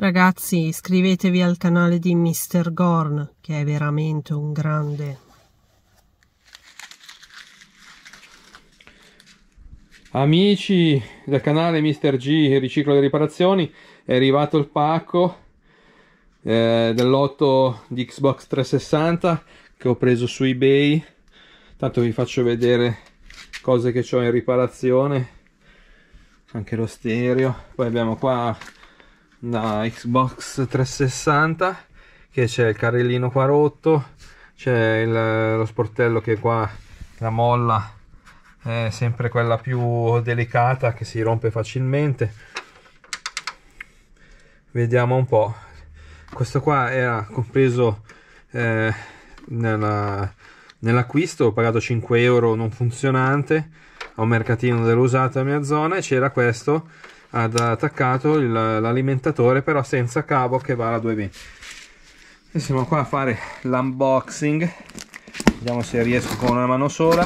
Ragazzi, iscrivetevi al canale di Mr. Gorn, che è veramente un grande. Amici del canale Mr. G Riciclo e Riparazioni, è arrivato il pacco eh, dell'otto di Xbox 360 che ho preso su eBay. Tanto vi faccio vedere cose che ho in riparazione, anche lo stereo. Poi abbiamo qua una Xbox 360 che c'è il carrellino qua rotto, c'è lo sportello che qua la molla è sempre quella più delicata che si rompe facilmente. Vediamo un po' questo qua era compreso eh, nell'acquisto ho pagato 5 euro non funzionante a un mercatino dell'usato a mia zona e c'era questo ad attaccato l'alimentatore però senza cavo che va alla 220 e siamo qua a fare l'unboxing. Vediamo se riesco con una mano sola.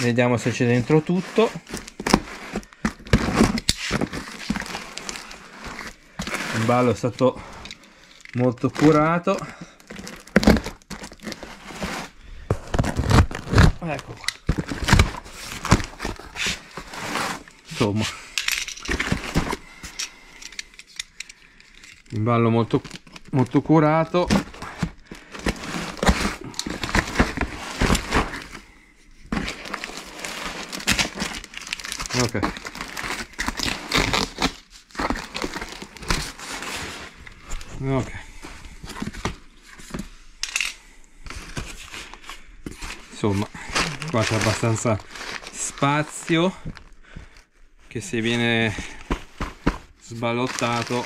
Vediamo se c'è dentro tutto. Il ballo è stato molto curato. Ecco qua insomma. Il ballo molto molto curato. Ok. Ok. Insomma qua c'è abbastanza spazio che se viene sballottato.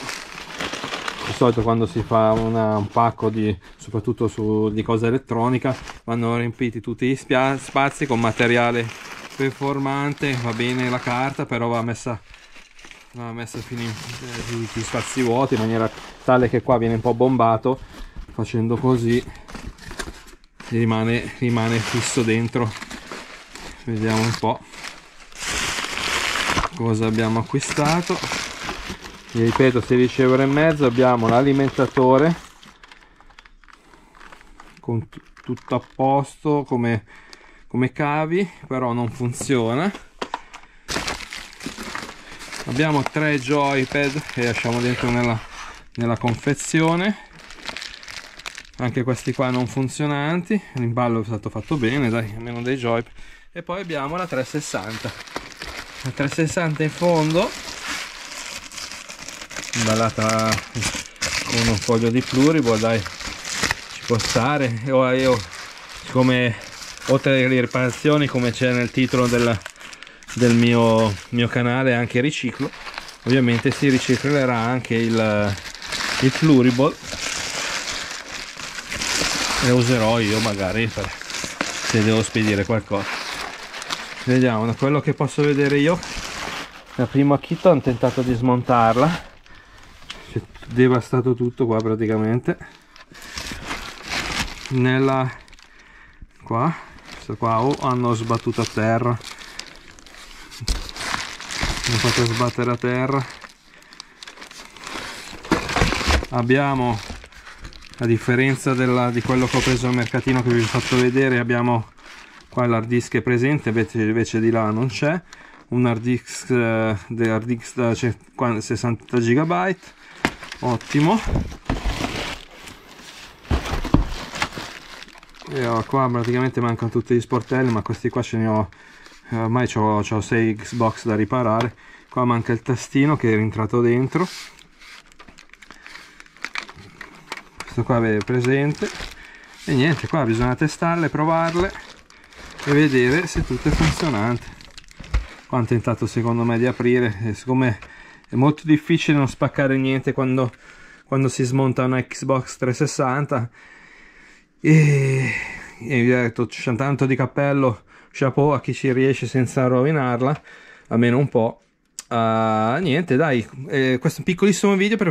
Di solito quando si fa una, un pacco di soprattutto su, di cosa elettronica vanno riempiti tutti gli spazi con materiale performante va bene la carta però va messa va messa fino in eh, spazi vuoti in maniera tale che qua viene un po' bombato. Facendo così rimane, rimane fisso dentro. Vediamo un po' cosa abbiamo acquistato. Vi ripeto 16 euro e mezzo abbiamo l'alimentatore con tutto a posto come come cavi però non funziona. Abbiamo tre joypad che lasciamo dentro nella, nella confezione. Anche questi qua non funzionanti l'imballo è stato fatto bene dai almeno dei joypad. E poi abbiamo la 360 la 360 in fondo. Imballata con un foglio di pluribo dai ci può stare. Io, io siccome oltre alle riparazioni come c'è nel titolo del, del mio, mio, canale anche riciclo ovviamente si riciclerà anche il, il pluriball e userò io magari per, se devo spedire qualcosa vediamo da quello che posso vedere io. La prima kit ho tentato di smontarla. C'è devastato tutto qua praticamente. Nella qua questo qua o hanno sbattuto a terra. Hanno fatto sbattere a terra. Abbiamo a differenza della, di quello che ho preso al mercatino che vi ho fatto vedere abbiamo qua l'hard disk è presente invece, di là non c'è. Un hard disk, eh, hard disk da 60 GB ottimo. E qua praticamente mancano tutti gli sportelli ma questi qua ce ne ho eh, ormai ho 6 Xbox da riparare. Qua manca il tastino che è rientrato dentro. Questo qua è presente. E niente qua bisogna testarle provarle e vedere se tutto è funzionante. Qua hanno tentato secondo me di aprire. E siccome è molto difficile non spaccare niente quando, quando si smonta una Xbox 360 e, e vi ho detto c'è tanto di cappello chapeau a chi ci riesce senza rovinarla almeno un po' Uh, niente dai eh, questo è un piccolissimo video per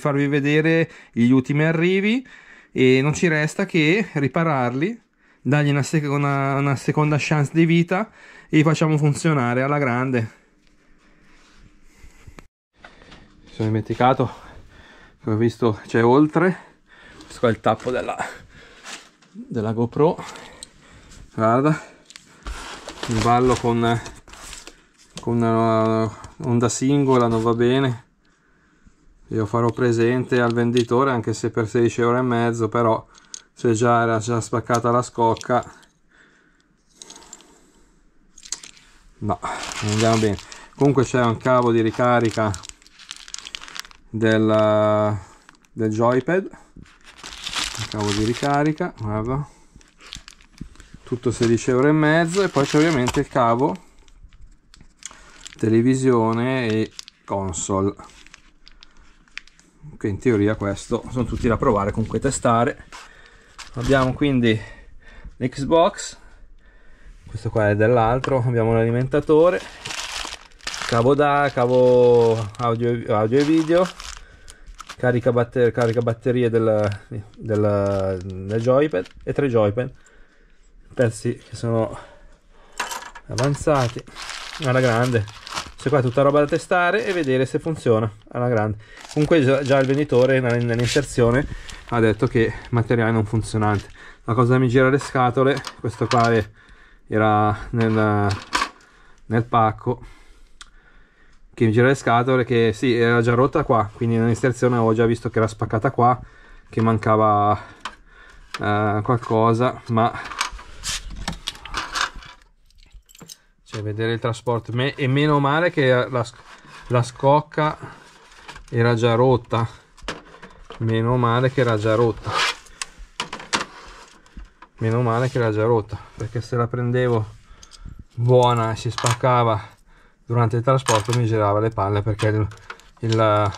farvi vedere gli ultimi arrivi e non ci resta che ripararli dargli una, sec una, una seconda chance di vita e li facciamo funzionare alla grande. Sono dimenticato che ho visto c'è oltre questo qua è il tappo della, della GoPro. Guarda il ballo con con una onda singola non va bene. Io farò presente al venditore anche se per 16 euro e mezzo però se già era già spaccata la scocca. No andiamo bene. Comunque c'è un cavo di ricarica del, del joypad. Un cavo di ricarica guarda. Tutto 16 euro e mezzo. E poi c'è ovviamente il cavo televisione e console. Che in teoria questo sono tutti da provare comunque testare abbiamo quindi l'Xbox questo qua è dell'altro abbiamo l'alimentatore cavo da cavo audio, audio e video carica, batter, carica batterie del, del, del joypad e tre joypad pezzi che sono avanzati alla grande questa qua è tutta roba da testare e vedere se funziona alla grande. Comunque già, il venditore nell'inserzione ha detto che materiale non funzionante. La cosa mi gira le scatole questo qua era nel, nel pacco che mi gira le scatole che sì era già rotta qua quindi nell'inserzione avevo già visto che era spaccata qua che mancava eh, qualcosa ma cioè vedere il trasporto. Me e meno male che la, la scocca era già rotta. Meno male che era già rotta. Meno male che era già rotta perché se la prendevo buona e si spaccava durante il trasporto mi girava le palle perché il, il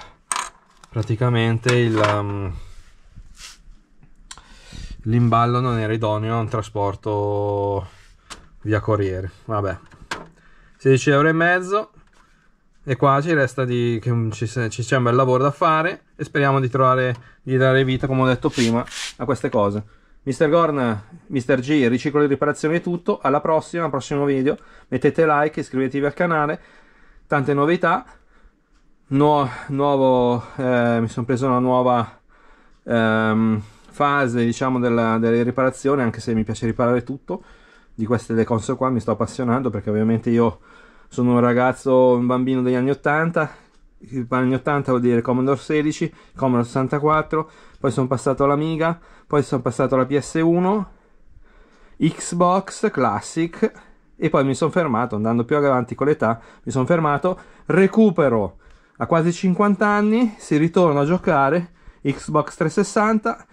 praticamente il um, l'imballo non era idoneo a un trasporto via corriere. Vabbè 16 euro e mezzo. E qua ci resta di ci, ci c'è un bel lavoro da fare e speriamo di trovare di dare vita come ho detto prima a queste cose. Mr. Gorn, Mr. G, riciclo di riparazione è tutto. Alla prossima, al prossimo video. Mettete like, iscrivetevi al canale. Tante novità. Nu nuovo eh, mi sono preso una nuova ehm, fase diciamo della, delle riparazioni anche se mi piace riparare tutto di queste le console qua mi sto appassionando perché ovviamente io sono un ragazzo, un bambino degli anni 80 gli anni 80 vuol dire Commodore 16, Commodore 64 poi sono passato all'Amiga poi sono passato alla PS1 Xbox Classic e poi mi sono fermato andando più avanti con l'età mi sono fermato recupero. A quasi 50 anni si ritorna a giocare Xbox 360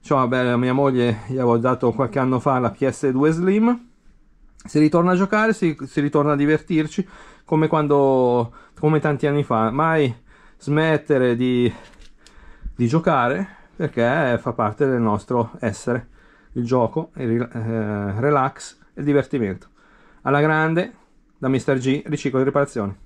cioè vabbè mia moglie gli avevo dato qualche anno fa la PS2 Slim si ritorna a giocare, si, si ritorna a divertirci come quando, come tanti anni fa, mai smettere di, di giocare perché fa parte del nostro essere, il gioco, il eh, relax e il divertimento. Alla grande, da Mr. G, riciclo di riparazioni.